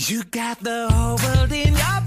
You got the whole world in your